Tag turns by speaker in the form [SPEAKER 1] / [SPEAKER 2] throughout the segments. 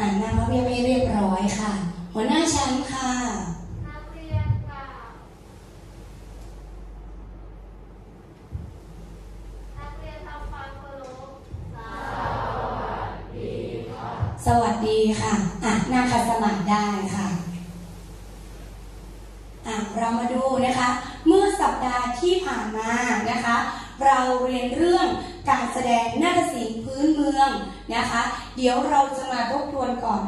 [SPEAKER 1] อ่านหน้าพระเพียบให้เรียบร้อยค่ะ หัวหน้าชั้นค่ะ
[SPEAKER 2] นักเรียนค่ะนักเรียนทำความเคารพ
[SPEAKER 1] สวัสดีค่ะ อะนั่งขัดสมาธิได้ค่ะ อะ เรามาดูนะคะ เมื่อสัปดาห์ที่ผ่านมานะคะ เราเรียนเรื่องการแสดงนาฏศิลป์พื้นเมืองนะคะ เดี๋ยวเราจะมาทบทวนก่อน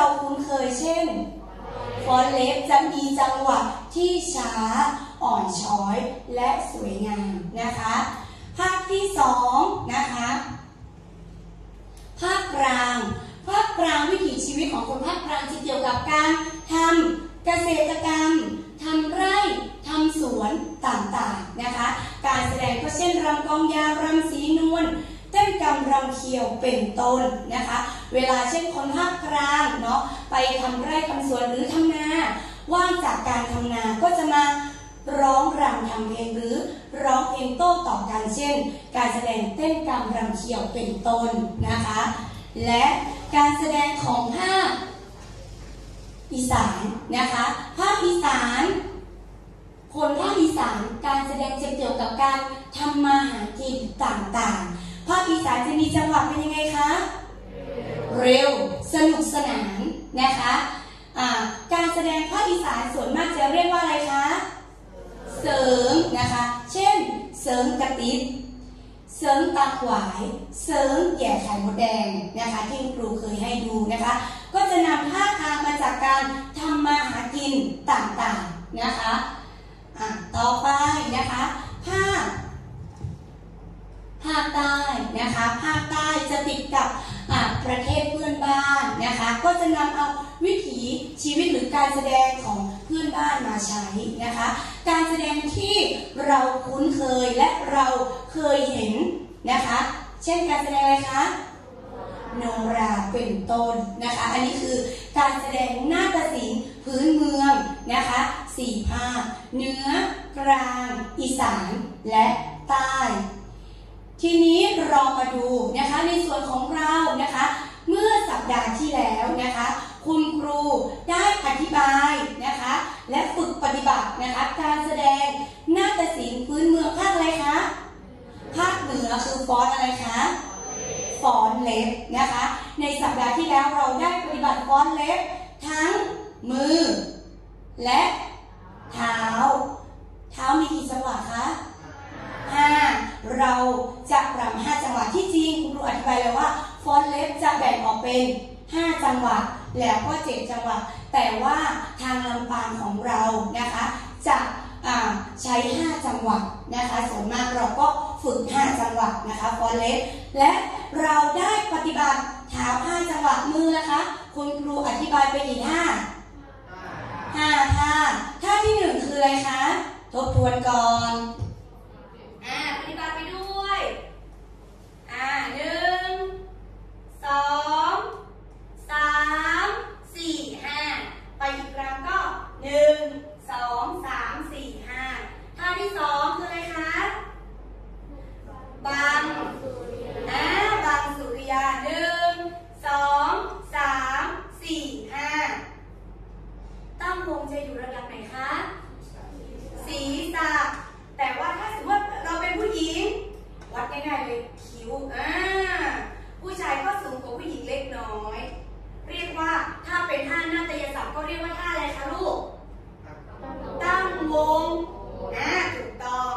[SPEAKER 1] เราคุ้นเคยเช่นฟอนเล็บจะมีจังหวะที่ช้าอ่อนช้อยและสวยงามนะคะ ภาคที่สองนะคะภาคกลางภาคกลางวิถีชีวิตของคนภาคกลางจะเกี่ยวกับการทำเกษตรกรรมทำไร่ทำสวนต่างๆนะคะ การแสดงก็เช่นรำกองยาวรำสีนวล เต้นกำรำเคียวเป็นต้นนะคะ เวลาเช่นคนภาคกลางเนาะไปทำไร่ทำสวนหรือทำนา ว่างจากการทำนาก็จะมาร้องรำทำเพลงหรือร้องเพลงโต้ตอบกันเช่น การแสดงเต้นกำรำเคียวเป็นต้นนะคะ และการแสดงของภาคอีสานนะคะภาคอีสานคนภาคอีสานการแสดงจะเกี่ยวกับการทำมาหากินต่างๆ ภาคอีสานจะมีจังหวะเป็นยังไงคะ เร็ว สนุกสนานนะคะอ่าการแสดงภาคอีสานส่วนมากจะเรียกว่าอะไรคะ เสริมนะคะ เช่น เสริมกระติบเสริมตาขวาย เสริมแย่ไข่มดแดงนะคะที่คุณครูเคยให้ดูนะคะ ก็จะนำท่าทางมาจากการทำมาหากินต่างๆนะคะอะต่อไปนะคะภาค ภาคใต้นะคะภาคใต้จะติดกับประเทศเพื่อนบ้านนะคะ ก็จะนำเอาวิถีชีวิตหรือการแสดงของเพื่อนบ้านมาใช้นะคะ การแสดงที่เราคุ้นเคยและเราเคยเห็นนะคะ เช่นการแสดงอะไรคะโนราเป็นต้นนะคะ อันนี้คือการแสดงนาฏศิลป์พื้นเมืองนะคะสี่ภาคเหนือกลาง อีสานและใต้ ทีนี้เรามาดูนะคะในส่วนของเรานะคะ เมื่อสัปดาห์ที่แล้วนะคะ คุณครูได้อธิบายนะคะ และฝึกปฏิบัตินะคะ การแสดงนาฏศิลป์พื้นเมืองภาคอะไรคะภาคเหนือคือฟอนอะไรคะฟอนเล็บนะคะ ในสัปดาห์ที่แล้วเราได้ปฏิบัติฟอนเล็บ ทั้งมือ และเท้า เท้ามีกี่จังหวะคะ ห้าเราจะรำห้าจังหวะที่จริงคุณครูอธิบายเลยว่าฟอนเล็บจะแบ่งออกเป็น 5 จังหวะ แล้วก็เจ็ดจังหวะ แต่ว่าทางลำปางของเรานะคะ จะใช้ 5 จังหวะนะคะส่วนมากเราก็ฝึก 5 จังหวะนะคะฟอนเล็บและเราได้ปฏิบัติเท้า5จังหวะมือนะคะ คุณครูอธิบายไปกี่ท่าห้าท่าท่าที่หนึ่งคืออะไรคะ ทบทวนก่อน อ่าปฏิบัติไปด้วย อ่าหนึ่งสองสามสี่ห้าไปอีกครั้งก็หนึ่งสองสามสี่ห้าท่าที่สองคืออะไรคะบังอ่าบังสุริยาหนึ่งสองสามสี่ห้าตั้งวงจะอยู่ระดับไหนคะ แต่ว่าถ้าสมมติเราเป็นผู้หญิง วัดง่ายๆเลยคิ้วอ่าผู้ชายก็สูงกว่าผู้หญิงเล็กน้อย เรียกว่าถ้าเป็นท่าหน้าตยศัพท์ก็เรียกว่าท่าอะไรคะลูก ตั้งวงนะถูกต้อง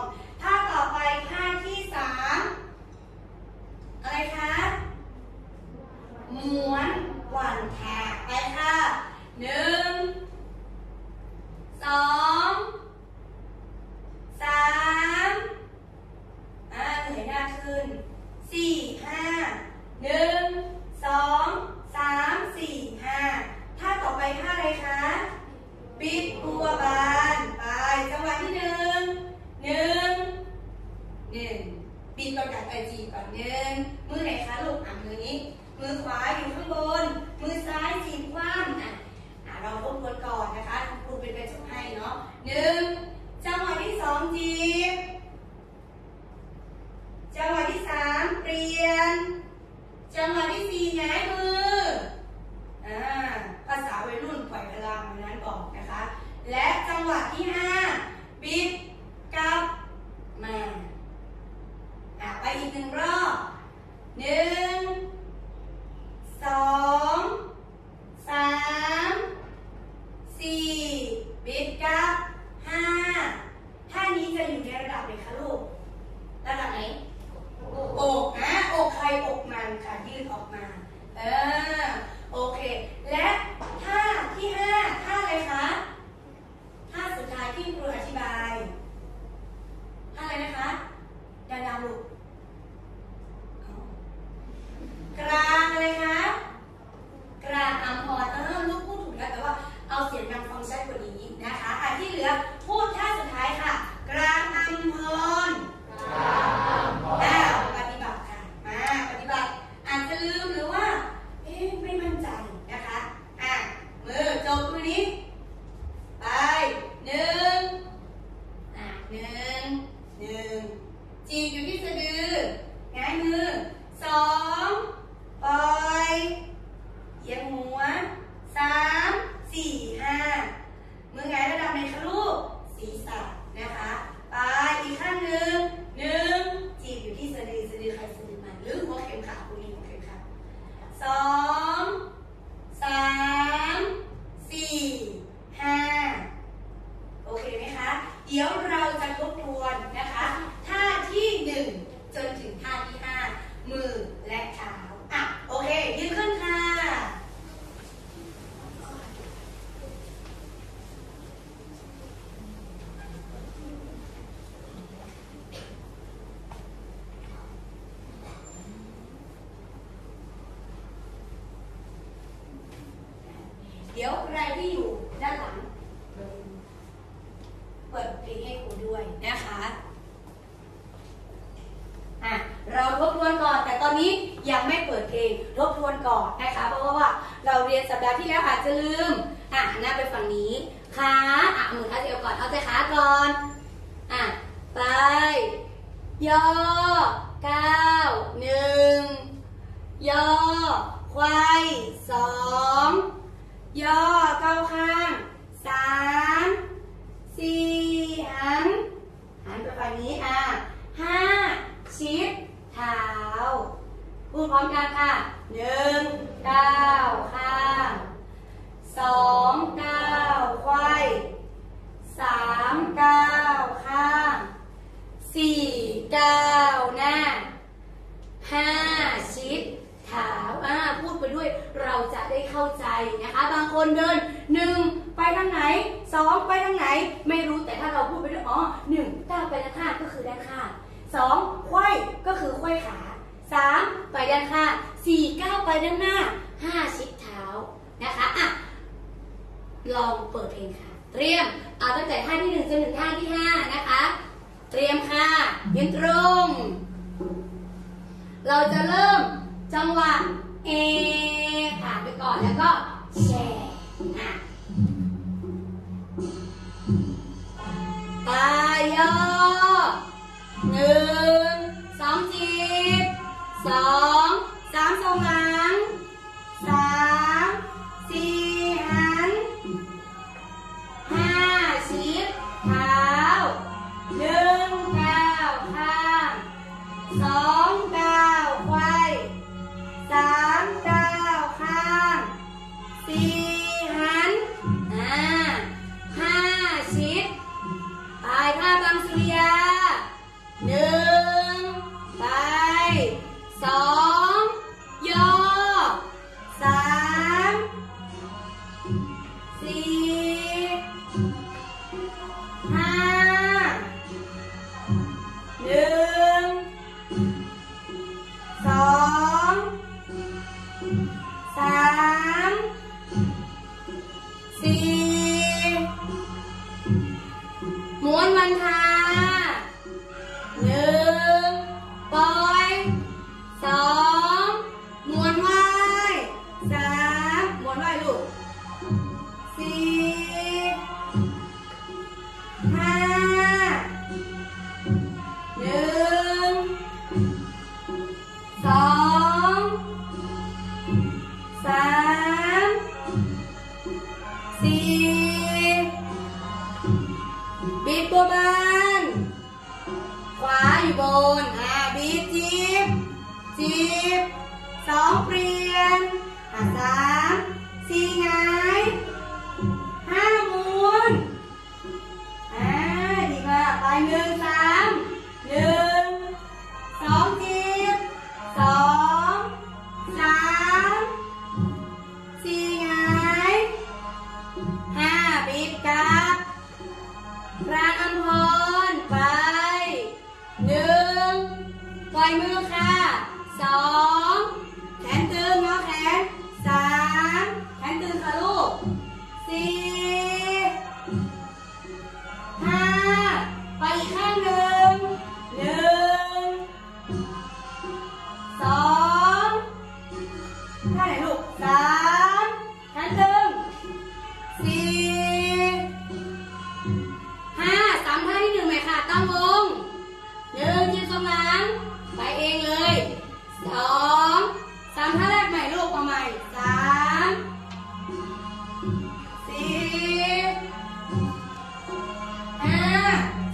[SPEAKER 1] 看他。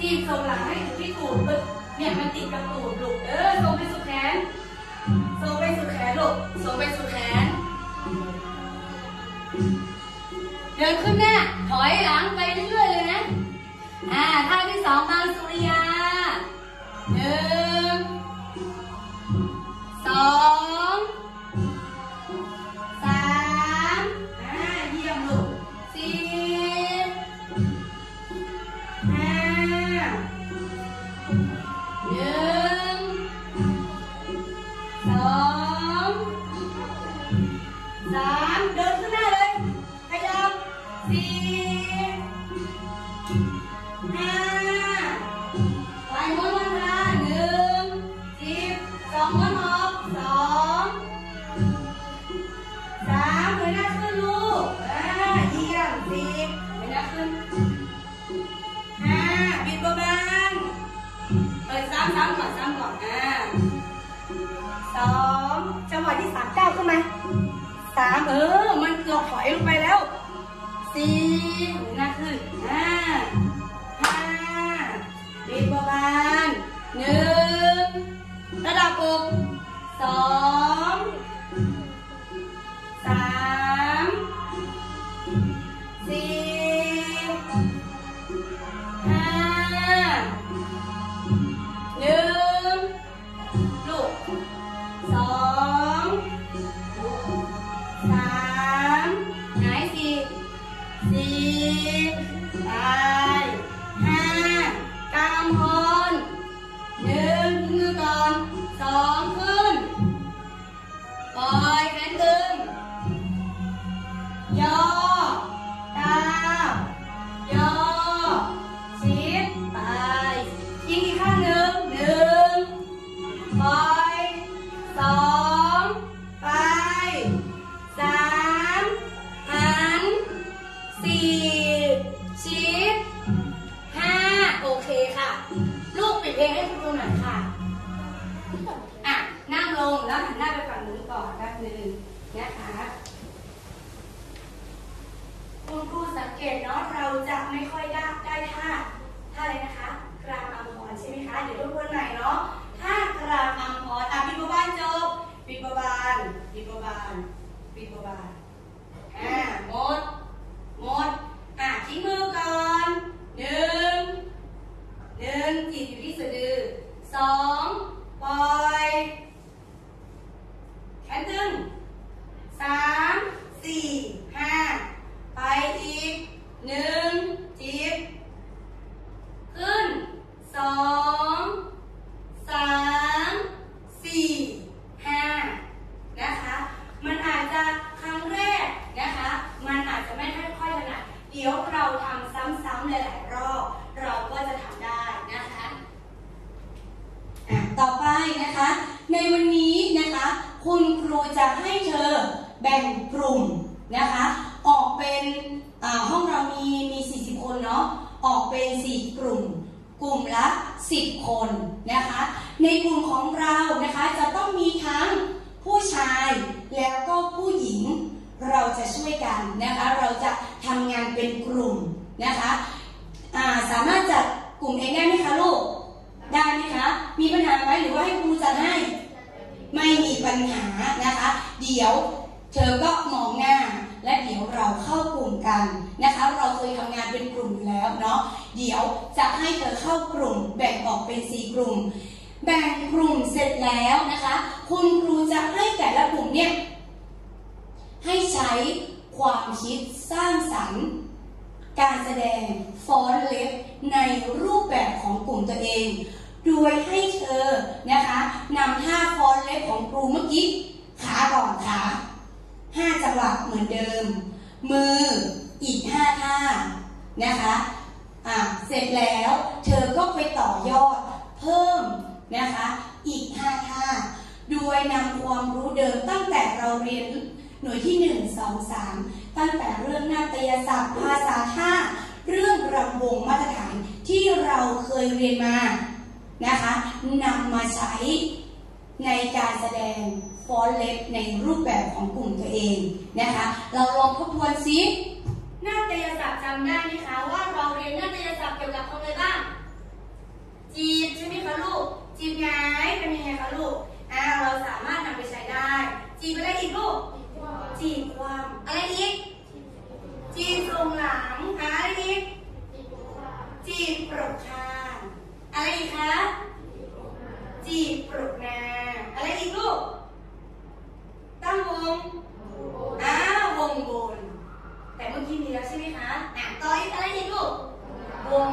[SPEAKER 1] ที่ทรงหลังให้ถึงที่ตูดเนี่ยมันติดกับตูดลูกเออทรงไปสุดแขนทรงไปสุดแขนลูกทรงไปสุดแขน เดินขึ้นหน้า ถอยหลังไปเรื่อยเลยนะ อ่าท่าที่สองมาสุริยาหนึ่งสอง 감사합니다. จะช่วยกันนะคะ เราจะทำงานเป็นกลุ่มนะคะสามารถจัดกลุ่มเองได้ไหมคะลูก ได้ไหมคะ มีปัญหาไหมหรือว่าให้ครูจัดให้ ไม่มีปัญหานะคะ เดี๋ยวเธอก็มองหน้า และเดี๋ยวเราเข้ากลุ่มกันนะคะ เราเคยทำงานเป็นกลุ่มแล้วเนาะ เดี๋ยวจะให้เธอเข้ากลุ่ม แบ่งออกเป็นสี่กลุ่ม แบ่งกลุ่มเสร็จแล้วนะคะ คุณครูจะให้แต่ละกลุ่มเนี่ย ให้ใช้ความคิดสร้างสรรค์ การแสดงฟอนเล็บในรูปแบบของกลุ่มตัวเอง โดยให้เธอนะคะนำท่าฟอนเล็บของครูเมื่อกี้ขาก่อนขาห้าจังหวะเหมือนเดิม มืออีกห้าท่านะคะอะเสร็จแล้วเธอก็ไปต่อยอดเพิ่มนะคะอีกห้าท่า โดยนำความรู้เดิมตั้งแต่เราเรียน หน่วยที่ 1 2 3 ตั้งแต่เรื่องนาฏยศาสตร์ภาษาท่าเรื่องรำวงมาตรฐานที่เราเคยเรียนมานะคะนำมาใช้ในการแสดงฟอนเล็บในรูปแบบของกลุ่มตัวเองนะคะ เราลองทบทวนซินาฏยศาสตร์จำได้ไหมคะว่าเราเรียนนาฏยศาสตร์เกี่ยวกับอะไรบ้างจีบใช่ไหมคะลูกจีบไงเป็นยังไงคะลูกอ่าเราสามารถนำไปใช้ได้จีบอะไรอีกลูก จีบความอะไรอีกจีบตรงหลังหาอะไรอีกจีบปรกคางอะไรอีกคะจีบปรกนาอะไรอีกลูกตั้งวงอ้าวงบนแต่เมื่อกี้มีแล้วใช่ไหมคะอะต่ออีกอะไรอีกลูกวง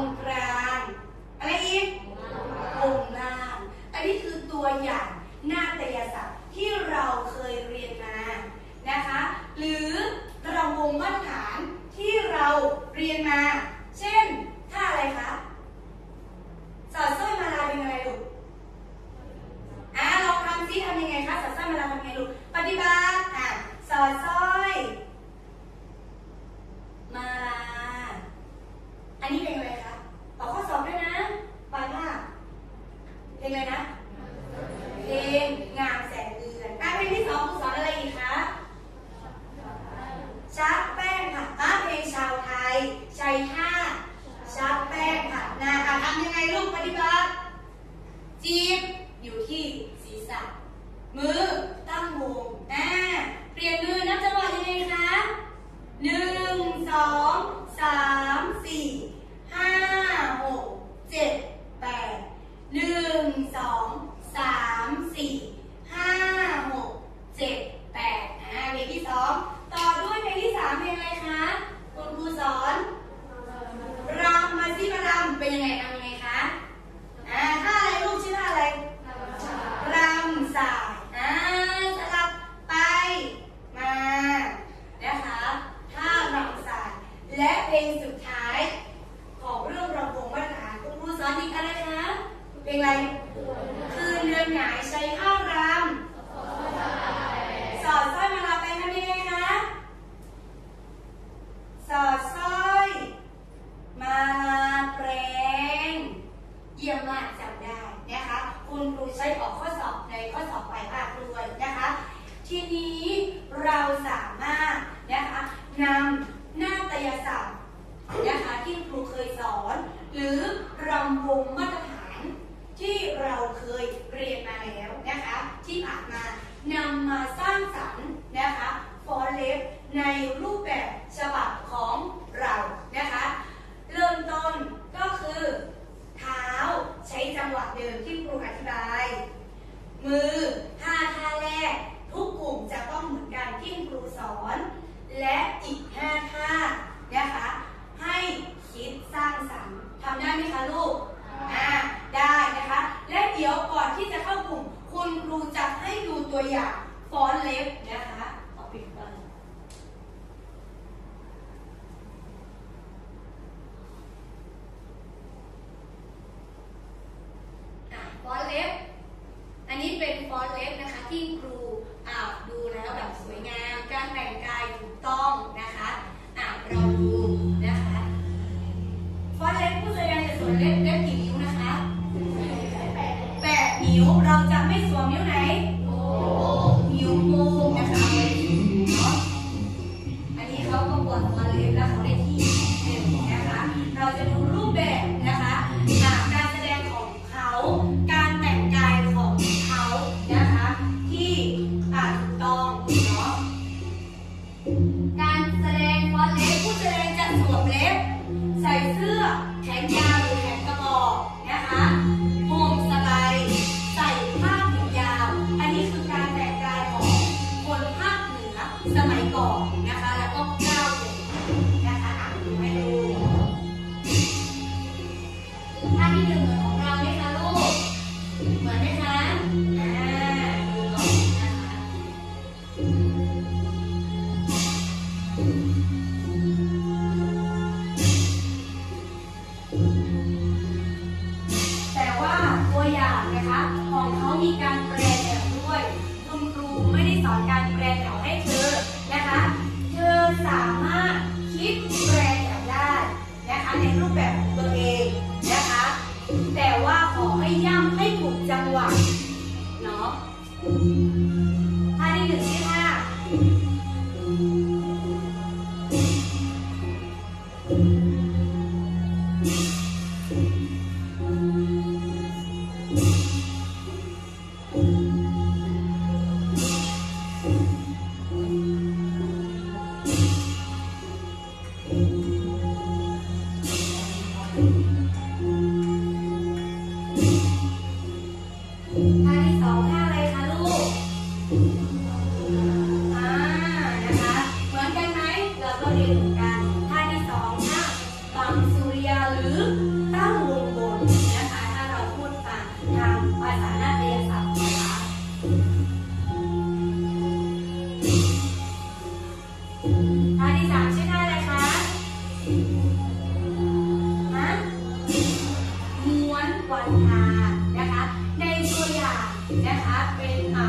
[SPEAKER 1] เป็นอ่า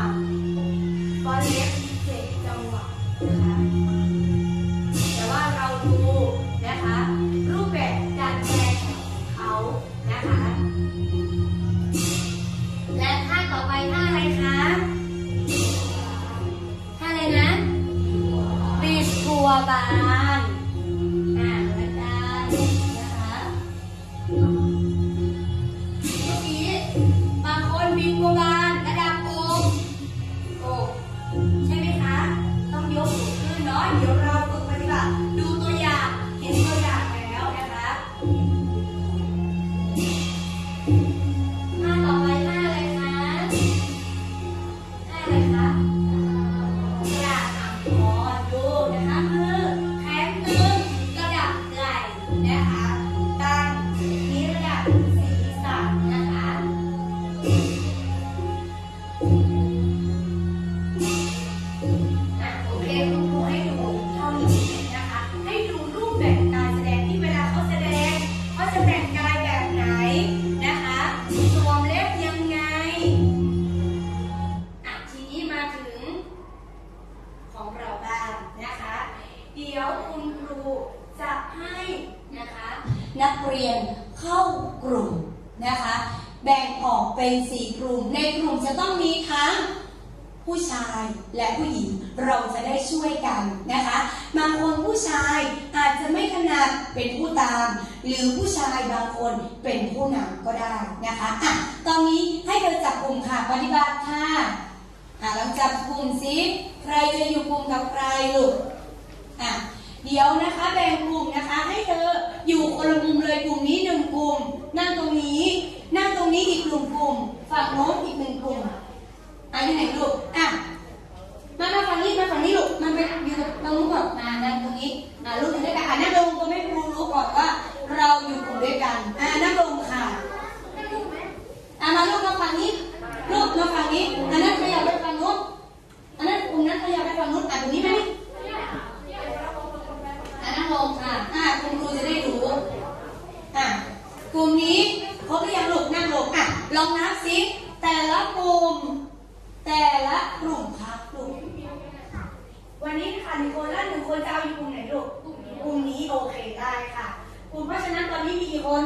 [SPEAKER 1] บอลเล็กเจ็ดจังหวะนะคะ กับใครลูกอะเดี๋ยวนะคะแบ่งกลุ่มนะคะ ให้เธออยู่คนละมุมเลยกลุ่มนี้หนึ่งกลุ่ม นั่งตรงนี้ นั่งตรงนี้อีกกลุ่มกลุ่มฝั่งโน้นอีกหนึ่งกลุ่มอะที่ไหนลูกอะมามาฝั่งนี้มาฝั่งนี้ลูกมันไปอยู่ตรงนู้นก่อนมานั่งตรงนี้อะลูกอยู่ด้วยกันอะนั่งลงก็ไม่รู้รู้ก่อนว่า เราอยู่กลุ่มด้วยกันอะนั่งลงค่ะอะมาลูกมาฝั่งนี้ลูกมาฝั่งนี้อันนั้นขยับไปฝั่งนู้นอันนั้น ลุ่มนั้นขยับไปฝั่งนู้นอะตรงนี้ไหมนี่อะนั่งลงค่ะอะคุณครูจะได้รู้อะกลุ่มนี้ครบหรือยังลูกนั่งลงอะลองนับสิแต่ละกลุ่ม แต่ละกลุ่มครับลูกวันนี้ค่ะหนึ่งคนแล้วหนึ่งคนจะเอาอยู่กลุ่มไหนลูกกลุ่มนี้โอเคได้ค่ะกลุ่มเพราะฉะนั้นตอนนี้มีกี่คน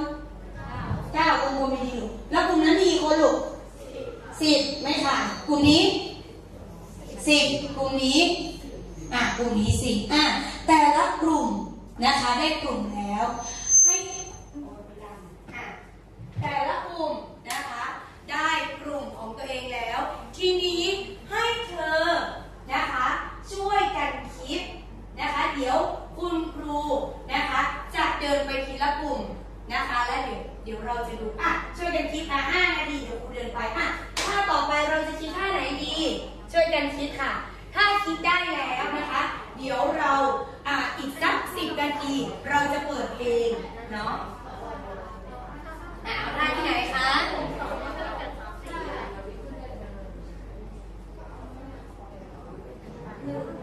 [SPEAKER 1] เก้ากลุ่มกลุ่มมีกี่ลูกแล้วกลุ่มนั้นมีกี่คนลูกสิบไม่ค่ะกลุ่มนี้ สิบกลุ่มนี้ อะกลุ่มนี้สิอะแต่ละกลุ่มนะคะได้กลุ่มแล้วให้อะแต่ละกลุ่มนะคะ ได้กลุ่มของตัวเองแล้ว ทีนี้ให้เธอนะคะ ช่วยกันคิดนะคะ เดี๋ยวคุณครูนะคะ จะเดินไปทีละก
[SPEAKER 2] ลุ่มนะคะ และ
[SPEAKER 1] เดี๋ยวเดี๋ยวเราจะดูอะช่วยกันคิดนะห้านาทีเดี๋ยวครูเดินไปอะถ้าต่อไปเราจะคิดท่าไหนดี ช่วยกันคิดค่ะ ถ้าคิดได้แล้วนะคะ เดี๋ยวเราอีกสักสิบนาทีเราจะเปิดเพล
[SPEAKER 2] งเนาะได้
[SPEAKER 1] ที่ไหนคะหนึ่ง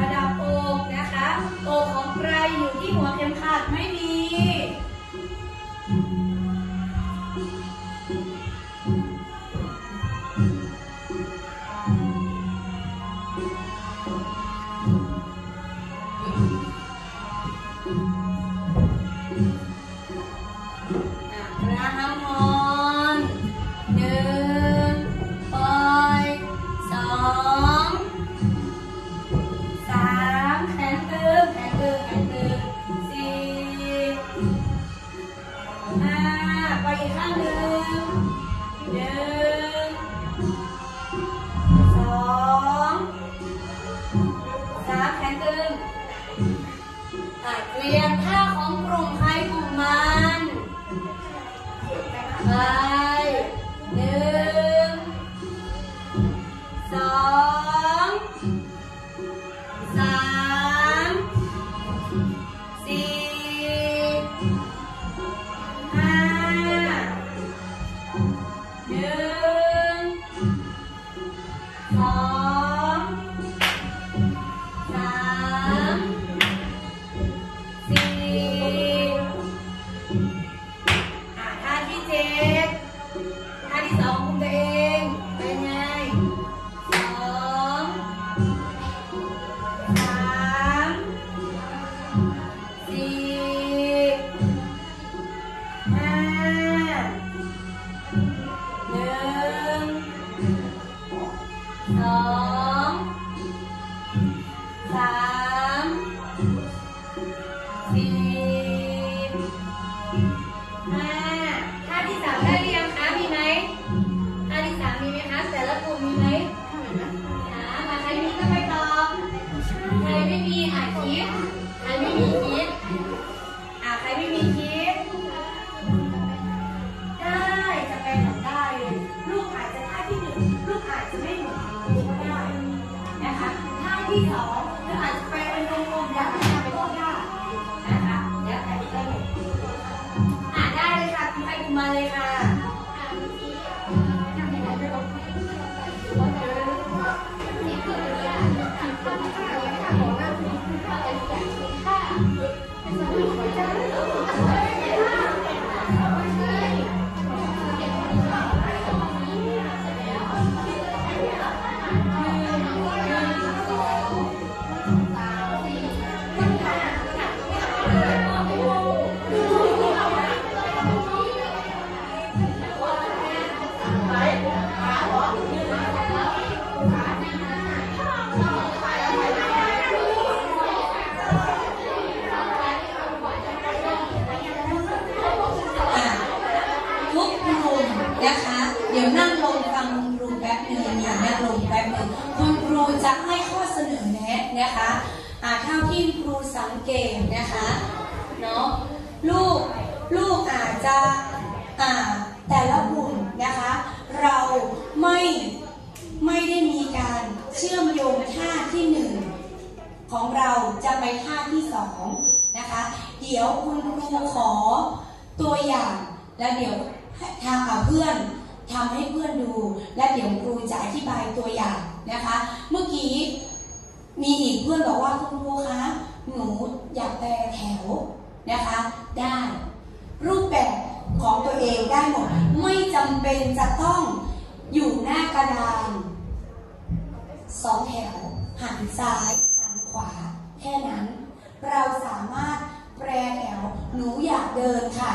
[SPEAKER 1] ระดับอกนะคะ อกของใครอยู่ที่หัวเข็มขัดไม่มี แล้วเดี๋ยวทางกับเพื่อนทำให้เพื่อนดู และเดี๋ยวครูจะอธิบายตัวอย่างนะคะ เมื่อกี้มีอีกเพื่อนบอกว่าคุณครูคะหนูอยากแปลแถวนะคะ ได้รูปแบบของตัวเองได้หมด ไม่จำเป็นจะต้องอยู่หน้ากระดานสองแถวหันซ้ายหันขวา แค่นั้น เราสามารถแปรแถวหนูอยากเดินค่ะ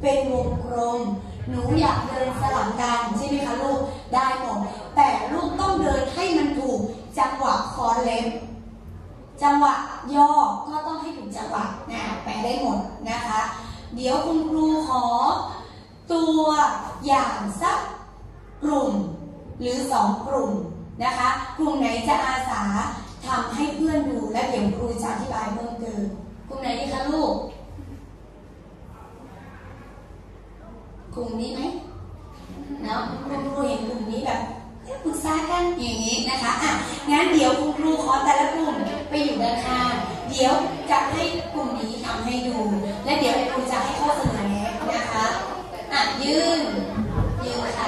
[SPEAKER 1] เป็นวงกลม หนูอยากเดินสลับกันใช่ไหมคะลูก ได้หมด แต่ลูกต้องเดินให้มันถูกจังหวะคอเล็บ จังหวะย่อ ก็ต้องให้ถูกจังหวะนะแปลได้หมดนะคะ เดี๋ยวคุณครูขอ ตัวอย่างสักกลุ่ม หรือสองกลุ่มนะคะ กลุ่มไหนจะอาสาทำให้เพื่อนดูและเดี๋ยวครูจะอธิบายเพิ่มเติมกลุ่มไหนดีคะลูก กลุ่มนี้ไหมเนาะคุณครูเห็นกลุ่มนี้แบบเอ๊ะปรึกษากันอย่างนี้นะคะอะงั้นเดี๋ยวคุณครูขอแต่ละกลุ่มไปอยู่ด้านข้างเดี๋ยวจะให้กลุ่มนี้ทำให้ดู และเดี๋ยวครูจะให้ข้อเสนอแนะนะคะอะยืนยืนค่ะ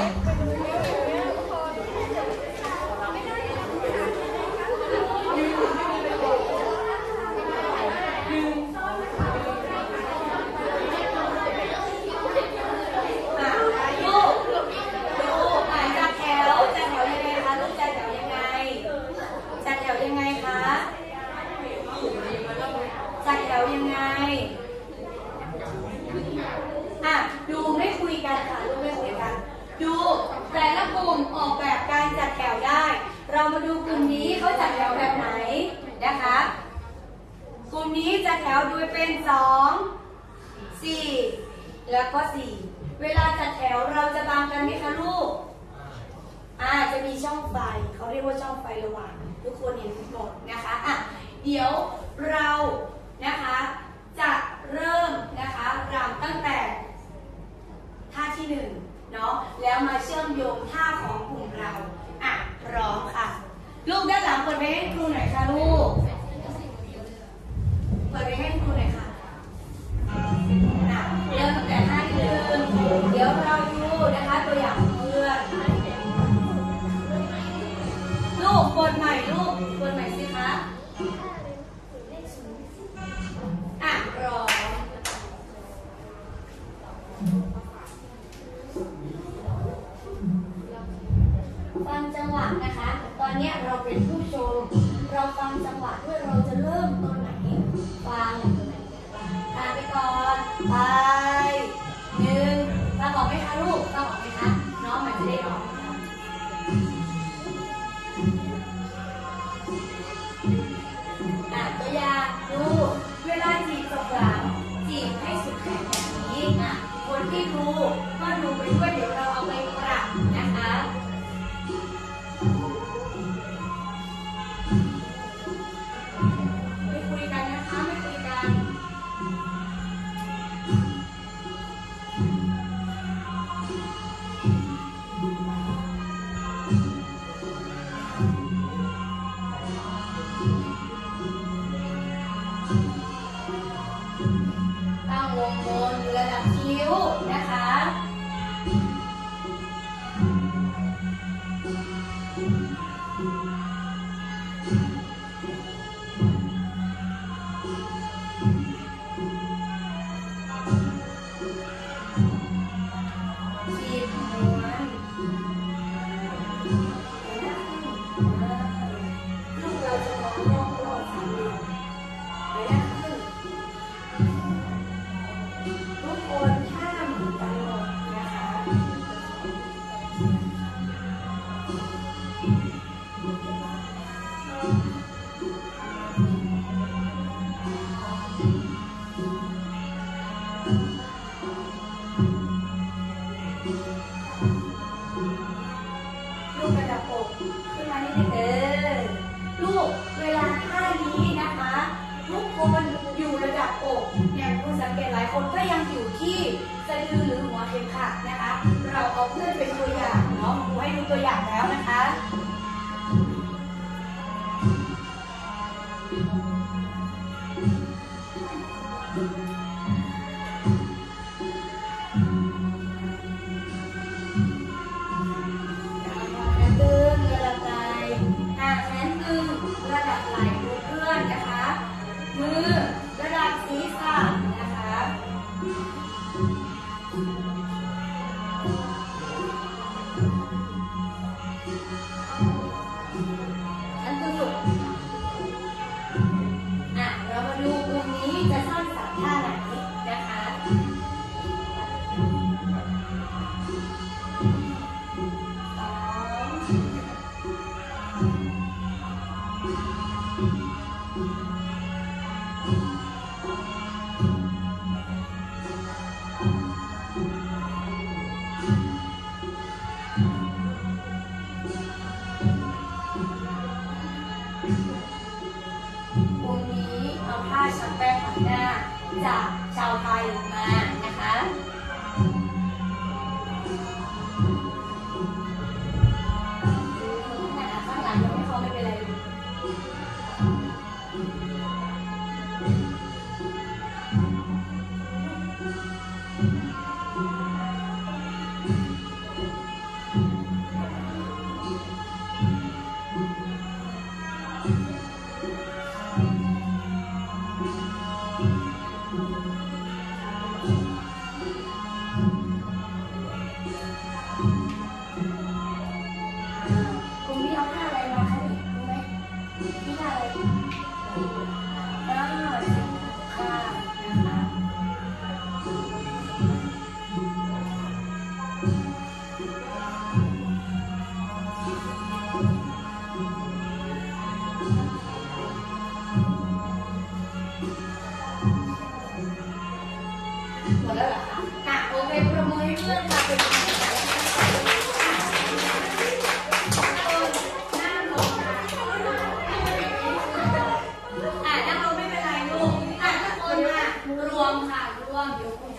[SPEAKER 1] อะลูกลูกอะจัดแถวจัดแถวยังไงคะลูกจัดแถวยังไงจัดแถวยังไงคะจัดแถวยังไงอะดูไม่คุยกันค่ะลูกไม่คุยกัน ดูแต่ละกลุ่มออกแบบการจัดแถวได้ เรามาดูกลุ่มนี้เขาจัดแถวแบบไหนนะคะ กลุ่มนี้จัดแถวโดยเป็นสองสี่แล้วก็สี่เวลาจัดแถวเราจะบางกันไหมคะลูกอ่าจะมีช่องไฟเขาเรียกว่าช่องไฟระหว่างทุกคนเห็นหมดนะคะอะเดี๋ยวเรานะคะ จะเริ่มนะคะรำตั้งแต่ท่าที่หนึ่งเนาะแล้วมาเชื่อมโยงท่าของกลุ่มเราอะ ร้องค่ะ ลูกด้านหลังเปิดไปให้ครูหน่อยค่ะลูก เปิดไปให้ครูหน่อยค่ะเริ่มแต่ท่ายืนเดี๋ยวเราดูนะคะตัวอย่างเพื่อน ลูกกดใหม่ลูกกดใหม่ เราฟังจังหวะด้วยเราจะเริ่มตรนไหนฟังฟังไปก่อนฟัง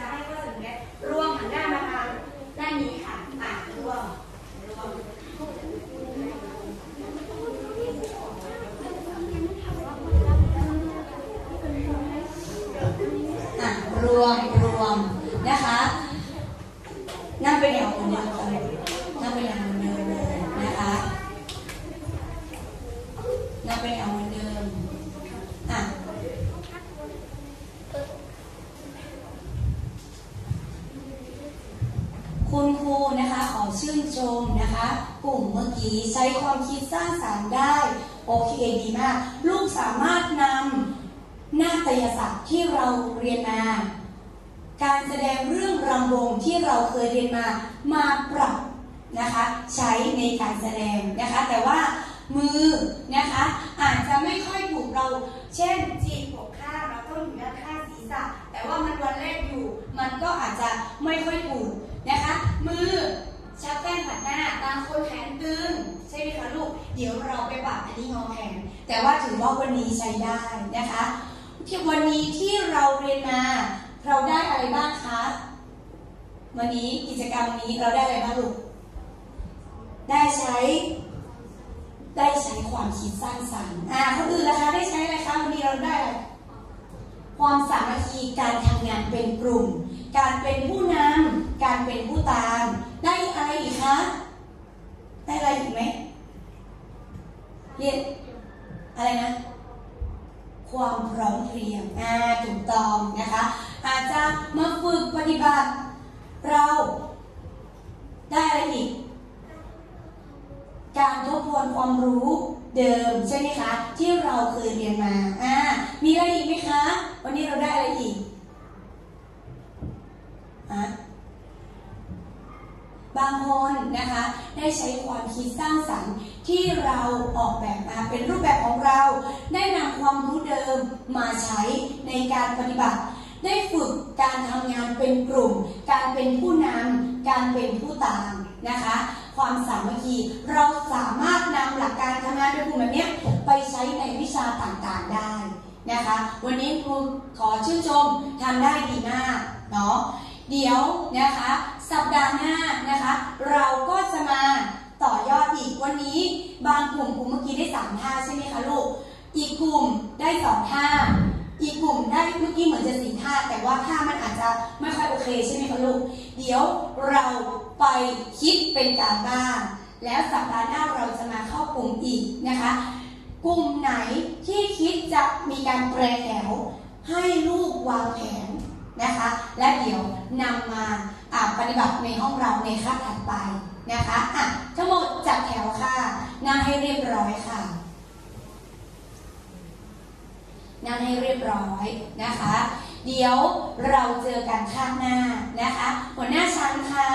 [SPEAKER 1] จะให้ข้อเสนอแนะร่วมหันหน้ามาทางด้านนี้ค่ะอะร่วม มามาปรับนะคะใช้ในการแสดงนะคะ แต่ว่ามือนะคะอาจจะไม่ค่อยถูกเรา เช่นจีบหัวข้างแล้วก็อยู่ด้านข้างศีรษะแต่ว่ามันวันแรกอยู่ มันก็อาจจะไม่ค่อยถูกนะคะ มือชักแป้งผัดหน้าบางคนแขนตึงใช่ไหมคะลูก เดี๋ยวเราไปปรับอันนี้งอแขน แต่ว่าถือว่าวันนี้ใช้ได้นะคะที่วันนี้ที่เราเรียนมา เราได้อะไรบ้างคะ วันนี้กิจกรรมนี้เราได้อะไรบ้างลูก ได้ใช้ ได้ใช้ความคิดสร้างสรรค์ อ่าคนอื่นล่ะคะได้ใช้อะไรคะวันนี้เราได้อะไรความสามัคคีการทำงานเป็นกลุ่ม การเป็นผู้นำการเป็นผู้ตาม ได้อะไรอีกคะได้อะไรอีกไหมเรียนอะไรนะ ความพร้อมเพรียงอ่าถูกต้องนะคะ อาจจะมาฝึกปฏิบัติ เรา ได้อะไรอีก การทบทวนความรู้เดิมใช่ไหมคะ ที่เราเคยเรียนมาอ่ามีอะไรอีกไหมคะ วันนี้เราได้อะไรอีกอะบางคนนะคะ ได้ใช้ความคิดสร้างสรรค์ที่เราออกแบบมาเป็นรูปแบบของเรา ได้นำความรู้เดิมมาใช้ในการปฏิบัติ ได้ฝึกการทำงานเป็นกลุ่ม การเป็นผู้นำการเป็นผู้ตามนะคะ ความสามัคคีเราสามารถนำหลักการทำงานเป็นกลุ่มแบบนี้ไปใช้ในวิชาต่างๆได้นะคะ วันนี้ครูขอชื่นชมทำได้ดีมากเนาะเดี๋ยวนะคะสัปดาห์หน้านะคะ เราก็จะมาต่อยอดอีกวันนี้ บางกลุ่มกลุ่มเมื่อกี้ได้สามท่าใช่ไหมคะลูก อีกกลุ่มได้สองท่า อีกกลุ่มได้เมื่อกี้เหมือนจะสี่ท่า แต่ว่าท่ามันอาจจะไม่ค่อยโอเคใช่ไหมคะลูก เดี๋ยวเราไปคิดเป็นการบ้านแล้วสัปดาห์หน้าเราจะมาเข้ากลุ่มอีกนะคะ กลุ่มไหนที่คิดจะมีการแปรแถวให้ลูกวางแผนนะคะ และเดี๋ยวนำมาปฏิบัติในห้องเราในคาบถัดไปนะคะอะทั้งหมดจัดแถวค่ะนั่งให้เรียบร้อยค่ะ นั่งให้เรียบร้อยนะคะ เดี๋ยวเราเจอกันข้างหน้านะคะ หัวหน้าชั้นค่ะ